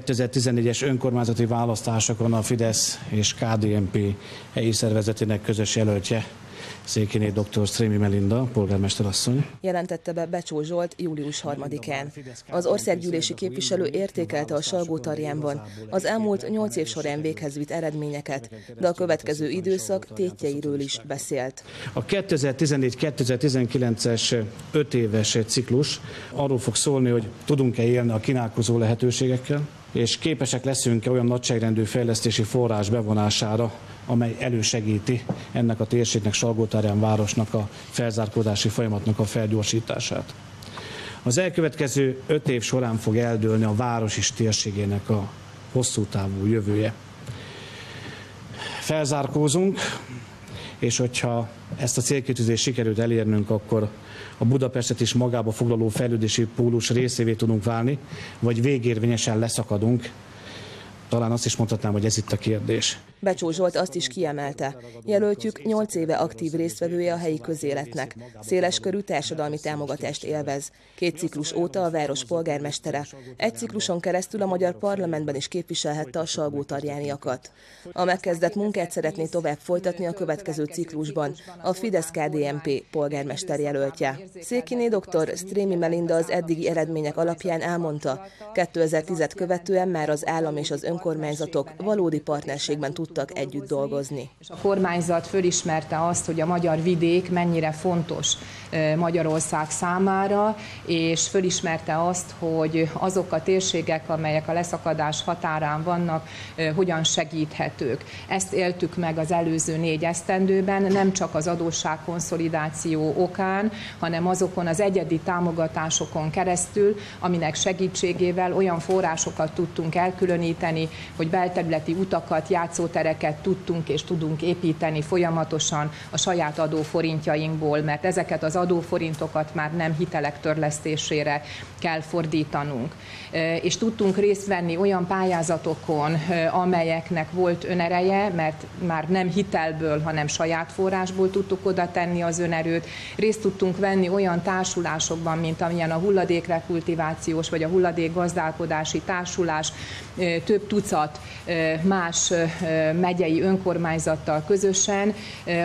2014-es önkormányzati választásokon a Fidesz és KDNP helyi szervezetének közös jelöltje Székiné dr. Strémi Melinda, polgármesterasszony. Jelentette be Becsó Zsolt július 3-án. Az országgyűlési képviselő értékelte a Salgó Tarjánban az elmúlt nyolc év során véghez vitt eredményeket, de a következő időszak tétjeiről is beszélt. A 2014-2019-es 5 éves ciklus arról fog szólni, hogy tudunk-e élni a kínálkozó lehetőségekkel, és képesek leszünk-e olyan nagyságrendű fejlesztési forrás bevonására, amely elősegíti ennek a térségnek, Salgótarján városnak a felzárkódási folyamatnak a felgyorsítását. Az elkövetkező öt év során fog eldőlni a város is térségének a hosszú távú jövője. Felzárkózunk, és hogyha ezt a célkitűzést sikerült elérnünk, akkor a Budapestet is magába foglaló fejlődési pólus részévé tudunk válni, vagy végérvényesen leszakadunk. Talán azt is mondhatnám, hogy ez itt a kérdés. Becsó Zsolt azt is kiemelte. Jelöltjük 8 éve aktív résztvevője a helyi közéletnek. Széles körű társadalmi támogatást élvez. Két ciklus óta a város polgármestere. Egy cikluson keresztül a magyar parlamentben is képviselhette a salgótarjániakat. A megkezdett munkát szeretné tovább folytatni a következő ciklusban. A Fidesz-KDNP polgármester jelöltje. Székiné dr. Strémi Melinda az eddigi eredmények alapján elmondta, 2010-et követően már az állam és az önkormányzatok valódi partnerségben tud tudtak együtt dolgozni. És a kormányzat fölismerte azt, hogy a magyar vidék mennyire fontos Magyarország számára, és fölismerte azt, hogy azok a térségek, amelyek a leszakadás határán vannak, hogyan segíthetők. Ezt éltük meg az előző négy esztendőben, nem csak az adósságkonszolidáció okán, hanem azokon az egyedi támogatásokon keresztül, aminek segítségével olyan forrásokat tudtunk elkülöníteni, hogy belterületi utakat, játszótereket tudtunk és tudunk építeni folyamatosan a saját adóforintjainkból, mert ezeket az adóforintokat már nem hitelek törlesztésére kell fordítanunk. És tudtunk részt venni olyan pályázatokon, amelyeknek volt önereje, mert már nem hitelből, hanem saját forrásból tudtuk oda tenni az önerőt. Részt tudtunk venni olyan társulásokban, mint amilyen a hulladékrekultivációs vagy a hulladékgazdálkodási társulás, több tucat más megyei önkormányzattal közösen,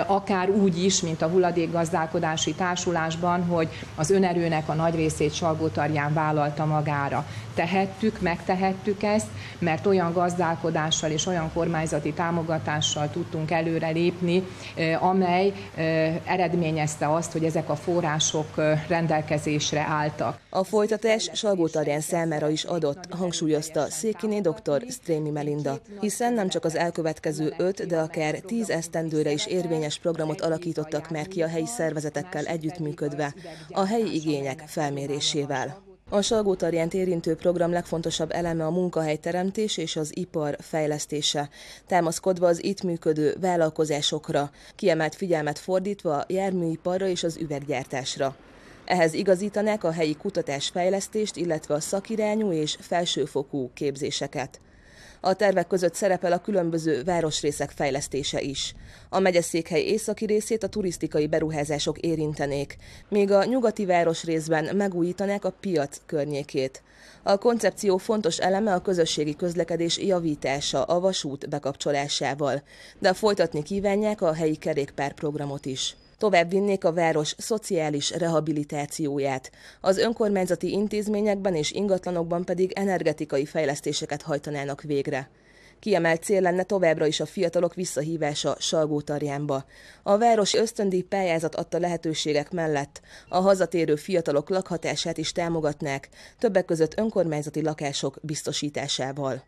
akár úgy is, mint a hulladékgazdálkodási társulásban, hogy az önerőnek a nagy részét Salgótarján vállalta magára. Tehettük, megtehettük ezt, mert olyan gazdálkodással és olyan kormányzati támogatással tudtunk előre lépni, amely eredményezte azt, hogy ezek a források rendelkezésre álltak. A folytatás Salgótarján számára is adott, hangsúlyozta Székiné dr. Strémi Melinda, hiszen nem csak az elkövetkező öt, de akár tíz esztendőre is érvényes programot alakítottak már ki a helyi szervezetekkel együttműködve, a helyi igények felmérésével. A Salgótarjánt érintő program legfontosabb eleme a munkahelyteremtés és az ipar fejlesztése, támaszkodva az itt működő vállalkozásokra, kiemelt figyelmet fordítva a járműiparra és az üveggyártásra. Ehhez igazítanák a helyi kutatásfejlesztést, illetve a szakirányú és felsőfokú képzéseket. A tervek között szerepel a különböző városrészek fejlesztése is. A megyeszékhely északi részét a turisztikai beruházások érintenék, míg a nyugati városrészben megújítanák a piac környékét. A koncepció fontos eleme a közösségi közlekedés javítása a vasút bekapcsolásával, de folytatni kívánják a helyi kerékpárprogramot is. Tovább vinnék a város szociális rehabilitációját. Az önkormányzati intézményekben és ingatlanokban pedig energetikai fejlesztéseket hajtanának végre. Kiemelt cél lenne továbbra is a fiatalok visszahívása Salgótarjánba. A város ösztöndi pályázat adta lehetőségek mellett a hazatérő fiatalok lakhatását is támogatnák, többek között önkormányzati lakások biztosításával.